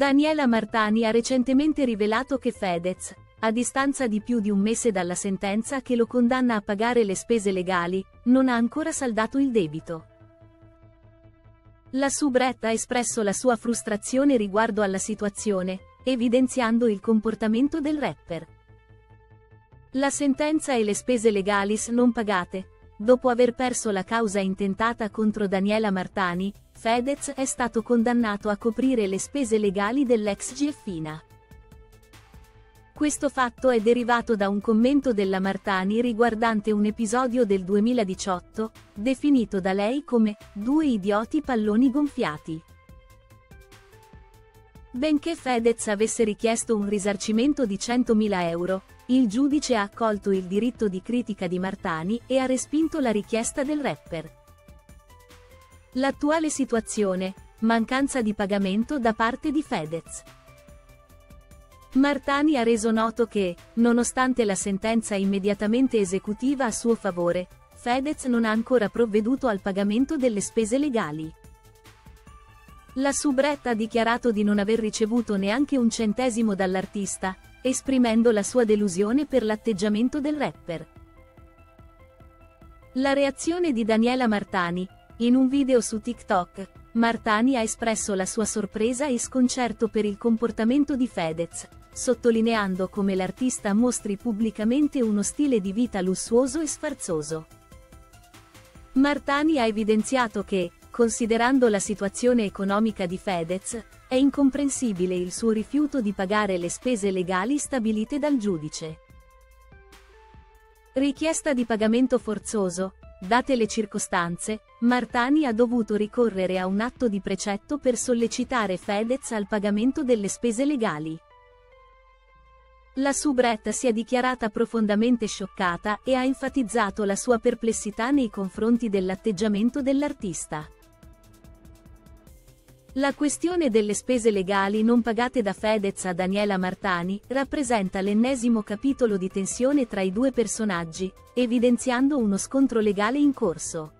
Daniela Martani ha recentemente rivelato che Fedez, a distanza di più di un mese dalla sentenza che lo condanna a pagare le spese legali, non ha ancora saldato il debito. La Subret ha espresso la sua frustrazione riguardo alla situazione, evidenziando il comportamento del rapper. La sentenza e le spese legalis non pagate, dopo aver perso la causa intentata contro Daniela Martani, Fedez è stato condannato a coprire le spese legali dell'ex Gieffina. Questo fatto è derivato da un commento della Martani riguardante un episodio del 2018, definito da lei come due idioti palloni gonfiati. Benché Fedez avesse richiesto un risarcimento di 100.000 euro, il giudice ha accolto il diritto di critica di Martani e ha respinto la richiesta del rapper. L'attuale situazione, mancanza di pagamento da parte di Fedez. Martani ha reso noto che, nonostante la sentenza immediatamente esecutiva a suo favore, Fedez non ha ancora provveduto al pagamento delle spese legali. La Subret ha dichiarato di non aver ricevuto neanche un centesimo dall'artista, esprimendo la sua delusione per l'atteggiamento del rapper. La reazione di Daniela Martani, in un video su TikTok, Martani ha espresso la sua sorpresa e sconcerto per il comportamento di Fedez, sottolineando come l'artista mostri pubblicamente uno stile di vita lussuoso e sfarzoso. Martani ha evidenziato che, considerando la situazione economica di Fedez, è incomprensibile il suo rifiuto di pagare le spese legali stabilite dal giudice. Richiesta di pagamento forzoso, Date le circostanze, Martani ha dovuto ricorrere a un atto di precetto per sollecitare Fedez al pagamento delle spese legali. La Subret si è dichiarata profondamente scioccata e ha enfatizzato la sua perplessità nei confronti dell'atteggiamento dell'artista. La questione delle spese legali non pagate da Fedez a Daniela Martani rappresenta l'ennesimo capitolo di tensione tra i due personaggi, evidenziando uno scontro legale in corso.